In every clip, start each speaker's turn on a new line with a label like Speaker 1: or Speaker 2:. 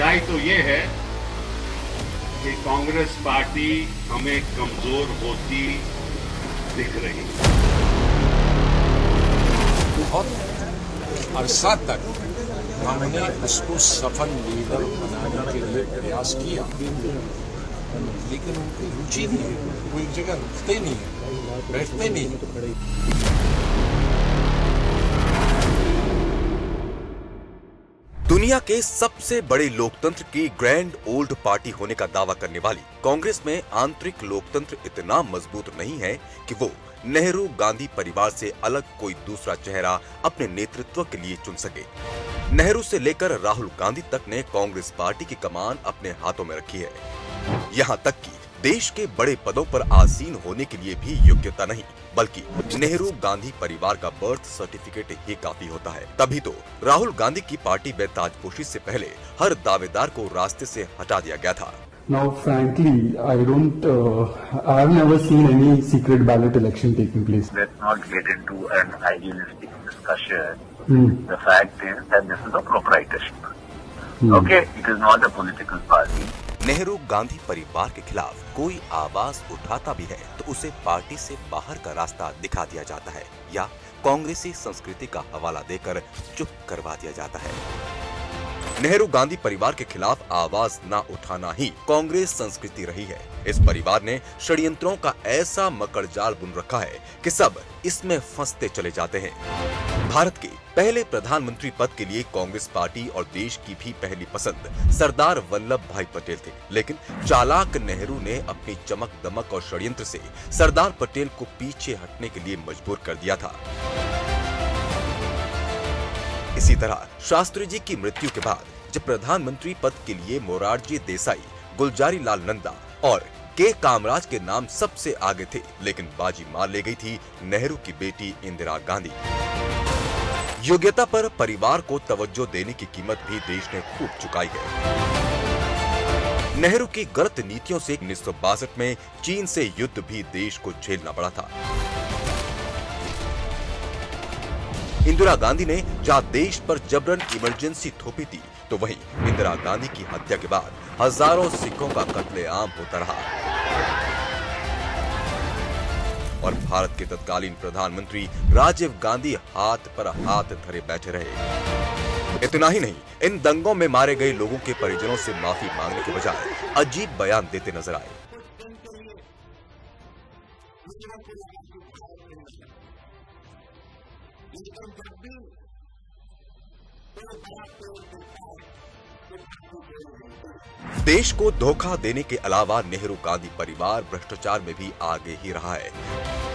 Speaker 1: सच्चाई तो ये है कि कांग्रेस पार्टी हमें कमज़ोर होती दिख रही
Speaker 2: बहुत अरसा तक हमने उसको सफल लीडर बनाने के लिए प्रयास किया। लेकिन उनकी रुचि नहीं है वो एक जगह रुकते नहीं है, बैठते नहीं है।
Speaker 3: दुनिया के सबसे बड़े लोकतंत्र की ग्रैंड ओल्ड पार्टी होने का दावा करने वाली कांग्रेस में आंतरिक लोकतंत्र इतना मज़बूत नहीं है कि वो नेहरू गांधी परिवार से अलग कोई दूसरा चेहरा अपने नेतृत्व के लिए चुन सके। नेहरू से लेकर राहुल गांधी तक ने कांग्रेस पार्टी की कमान अपने हाथों में रखी है। यहाँ तक कि देश के बड़े पदों पर आसीन होने के लिए भी योग्यता नहीं बल्कि नेहरू गांधी परिवार का बर्थ सर्टिफिकेट ही काफ़ी होता है। तभी तो राहुल गांधी की पार्टी में ताजपोशी से पहले हर दावेदार को रास्ते से हटा दिया गया था।
Speaker 4: Now frankly I don't I have never seen any secret ballot election
Speaker 5: taking place let's not get into an
Speaker 4: idealistic
Speaker 5: discussion the fact is that this is a
Speaker 4: proprietorship
Speaker 5: okay it is not a political party
Speaker 3: Nehru Gandhi परिवार के खिलाफ कोई आवाज़ उठाता भी है तो उसे पार्टी से बाहर का रास्ता दिखा दिया जाता है या कांग्रेसी संस्कृति का हवाला देकर चुप करवा दिया जाता है। नेहरू गांधी परिवार के खिलाफ आवाज़ न उठाना ही कांग्रेस संस्कृति रही है। इस परिवार ने षड्यंत्रों का ऐसा मकर जाल बुन रखा है कि सब इसमें फंसते चले जाते हैं। भारत के पहले प्रधानमंत्री पद के लिए कांग्रेस पार्टी और देश की भी पहली पसंद सरदार वल्लभ भाई पटेल थे। लेकिन चालाक नेहरू ने अपनी चमक दमक और षड्यंत्र से सरदार पटेल को पीछे हटने के लिए मजबूर कर दिया था। इसी तरह शास्त्री जी की मृत्यु के बाद जब प्रधानमंत्री पद के लिए मोरारजी देसाई, गुलजारी लाल नंदा और के कामराज के नाम सबसे आगे थे, लेकिन बाजी मार ले गई थी नेहरू की बेटी इंदिरा गांधी। योग्यता पर परिवार को तवज्जो देने की कीमत भी देश ने खूब चुकाई है। नेहरू की गलत नीतियों से उन्नीस सौ बासठ में चीन से युद्ध भी देश को झेलना पड़ा था। इंदिरा गांधी ने जहाँ देश पर जबरन इमरजेंसी थोपी थी तो वहीं इंदिरा गांधी की हत्या के बाद हज़ारों सिखों का कत्लेआम होता रहा। और भारत के तत्कालीन प्रधानमंत्री राजीव गांधी हाथ पर हाथ धरे बैठे रहे। इतना ही नहीं, इन दंगों में मारे गए लोगों के परिजनों से माफ़ी मांगने के बजाय अजीब बयान देते नज़र आए। देश को धोखा देने के अलावा नेहरू गांधी परिवार भ्रष्टाचार में भी आगे ही रहा है।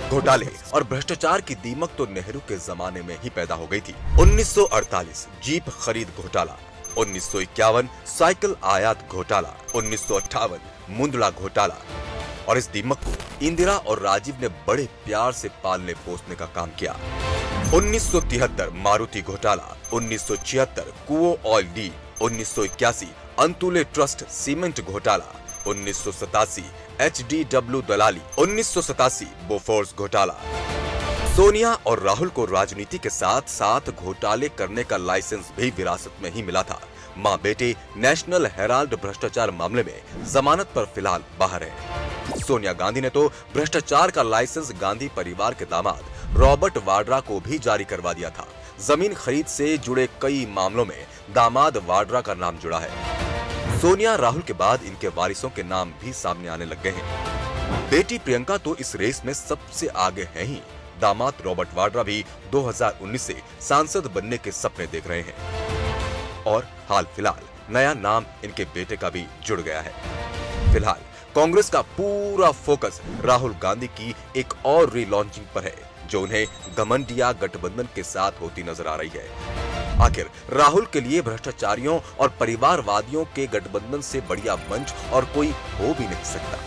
Speaker 3: घोटाले और भ्रष्टाचार की दीमक तो नेहरू के जमाने में ही पैदा हो गई थी। 1948 जीप खरीद घोटाला। 1951 साइकिल आयात घोटाला। उन्नीस मुंदड़ा घोटाला। और इस दीमक को इंदिरा और राजीव ने बड़े प्यार से पालने पोसने का काम किया। 1973 मारुति घोटाला 1976 कुओ ऑयल डी, उन्नीस सौ इक्यासी, अंतुले ट्रस्ट, सीमेंट घोटाला, उन्नीस एच डी डब्ल्यू दलाली, उन्नीस सौ सतासी, बोफोर्स घोटाला। सोनिया और राहुल को राजनीति के साथ साथ घोटाले करने का लाइसेंस भी विरासत में ही मिला था। माँ बेटे, नेशनल हेराल्ड भ्रष्टाचार मामले में जमानत पर फ़िलहाल बाहर है। सोनिया गांधी ने तो भ्रष्टाचार का लाइसेंस गांधी परिवार के दामाद रॉबर्ट वाड्रा को भी जारी करवा दिया था। ज़मीन खरीद से जुड़े कई मामलों में दामाद वाड्रा का नाम जुड़ा है। सोनिया राहुल के बाद इनके वारिसों के नाम भी सामने आने लग गए हैं। बेटी प्रियंका तो इस रेस में सबसे आगे है ही। दामाद रॉबर्ट वाड्रा भी 2019 से सांसद बनने के सपने देख रहे हैं। और हाल फ़िलहाल नया नाम इनके बेटे का भी जुड़ गया है। फ़िलहाल कांग्रेस का पूरा फोकस राहुल गांधी की एक और रीलॉन्चिंग पर है। जो उन्हें घमंडिया गठबंधन के साथ होती नज़र आ रही है। आखिर, राहुल के लिए भ्रष्टाचारियों और परिवारवादियों के गठबंधन से बढ़िया मंच और कोई हो भी नहीं सकता।